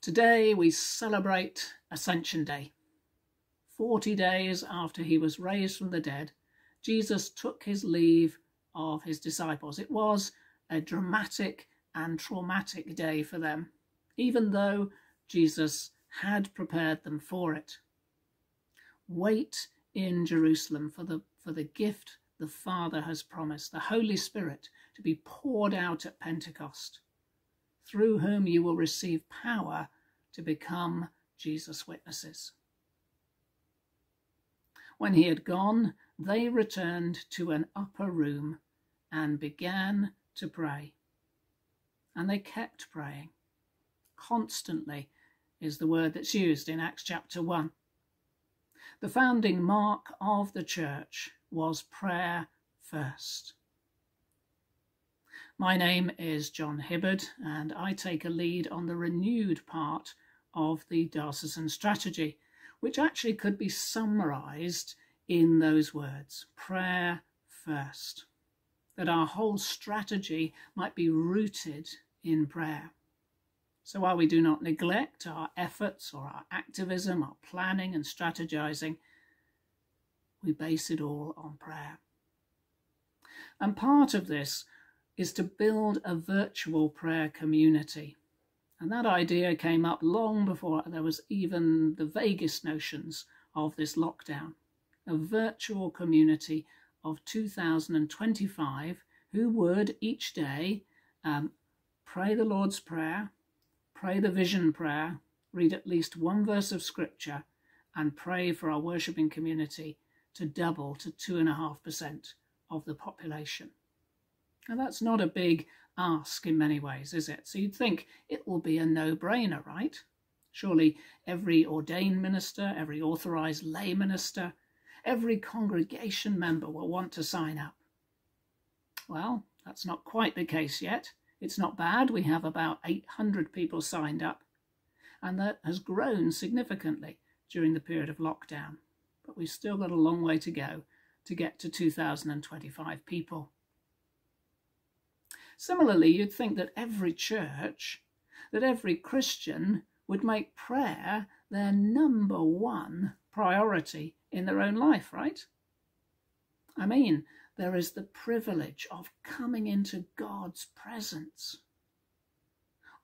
Today we celebrate Ascension Day. Forty days after he was raised from the dead, Jesus took his leave of his disciples. It was a dramatic and traumatic day for them, even though Jesus had prepared them for it. Wait in Jerusalem for the, for the gift the Father has promised, the Holy Spirit, to be poured out at Pentecost, through whom you will receive power to become Jesus' witnesses. When he had gone, they returned to an upper room and began to pray. And they kept praying. Constantly is the word that's used in Acts chapter 1. The founding mark of the church was prayer first. My name is John Hibberd, and I take a lead on the renewed part of the diocesan strategy, which actually could be summarised in those words prayer first. That our whole strategy might be rooted in prayer. So while we do not neglect our efforts or our activism, our planning and strategizing, we base it all on prayer. And part of this is to build a virtual prayer community. And that idea came up long before there was even the vaguest notions of this lockdown. A virtual community of 2025 who would each day um, pray the Lord's Prayer, pray the vision prayer, read at least one verse of scripture, and pray for our worshipping community to double to 2.5% of the population. Now, that's not a big ask in many ways, is it? So you'd think it will be a no brainer, right? Surely every ordained minister, every authorized lay minister, every congregation member will want to sign up. Well, that's not quite the case yet. It's not bad. We have about 800 people signed up, and that has grown significantly during the period of lockdown. But we've still got a long way to go to get to 2,025 people. Similarly, you'd think that every church, that every Christian would make prayer their number one priority in their own life, right? I mean, there is the privilege of coming into God's presence.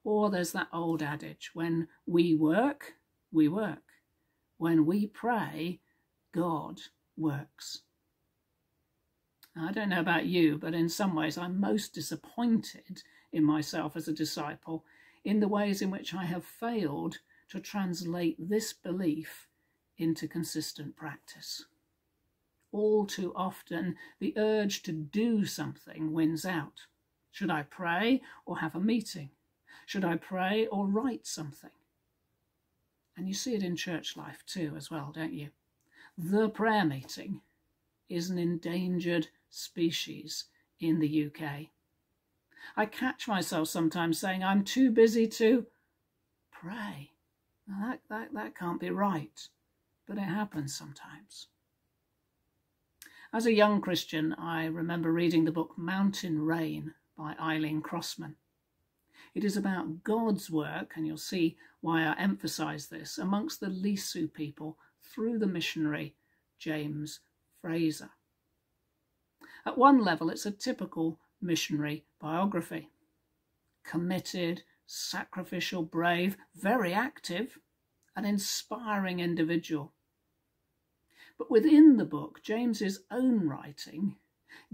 Or there's that old adage when we work, we work. When we pray, God works. I don't know about you, but in some ways I'm most disappointed in myself as a disciple in the ways in which I have failed to translate this belief into consistent practice all too often the urge to do something wins out. Should I pray or have a meeting? Should I pray or write something? And you see it in church life too, as well, don't you? The prayer meeting is an endangered species in the UK. I catch myself sometimes saying, I'm too busy to pray. Now that, that, that can't be right, but it happens sometimes. As a young Christian, I remember reading the book Mountain Rain by Eileen Crossman. It is about God's work, and you'll see why I emphasize this, amongst the Lisu people through the missionary James Fraser. At one level, it's a typical missionary biography. Committed, sacrificial, brave, very active, an inspiring individual but within the book, James's own writing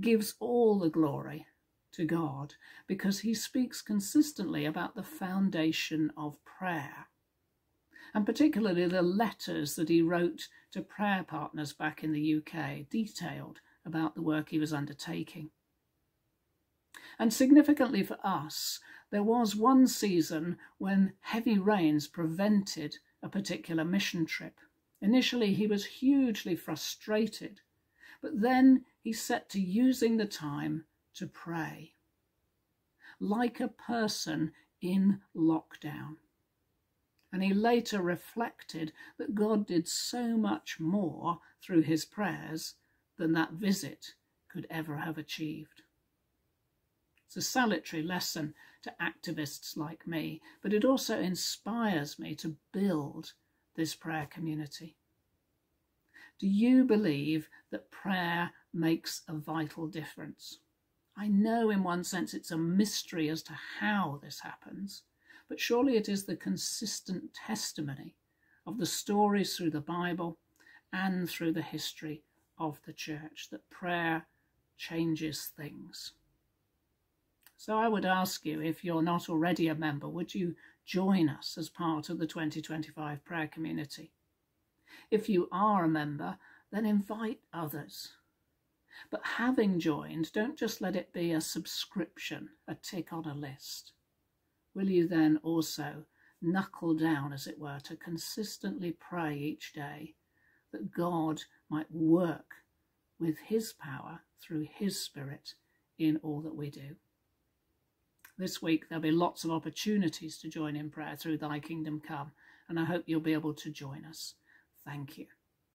gives all the glory to God because he speaks consistently about the foundation of prayer. And particularly the letters that he wrote to prayer partners back in the UK, detailed about the work he was undertaking. And significantly for us, there was one season when heavy rains prevented a particular mission trip. Initially, he was hugely frustrated, but then he set to using the time to pray, like a person in lockdown. And he later reflected that God did so much more through his prayers than that visit could ever have achieved. It's a salutary lesson to activists like me, but it also inspires me to build this prayer community. Do you believe that prayer makes a vital difference? I know in one sense it's a mystery as to how this happens, but surely it is the consistent testimony of the stories through the Bible and through the history of the church that prayer changes things. So I would ask you, if you're not already a member, would you join us as part of the 2025 prayer community? If you are a member, then invite others. But having joined, don't just let it be a subscription, a tick on a list. Will you then also knuckle down, as it were, to consistently pray each day that God might work with his power through his spirit in all that we do? This week there'll be lots of opportunities to join in prayer through Thy Kingdom Come, and I hope you'll be able to join us. Thank you.